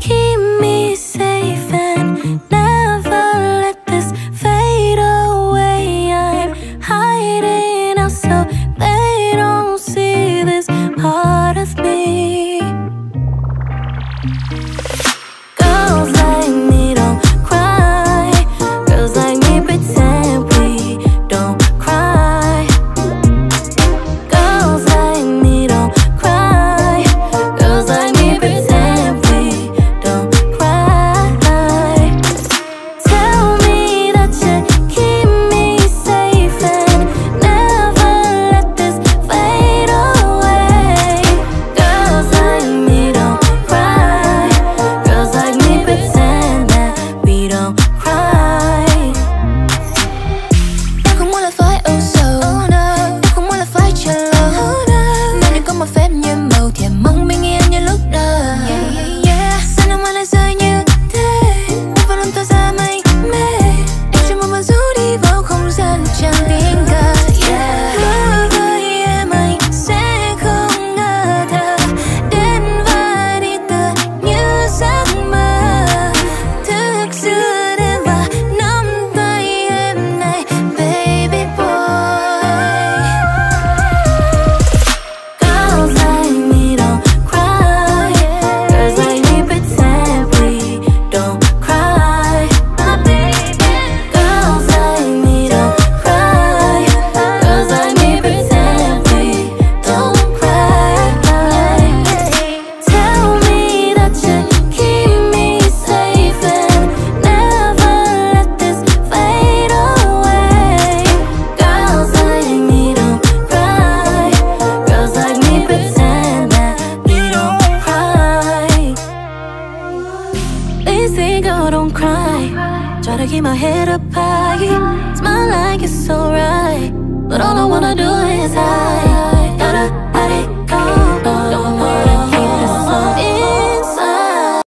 keep me safe and never let this fade away. I'm hiding out so they don't see this part of me. should Please say girl, don't cry. Try to keep my head up high Smile like it's alright. But all I wanna do is hide.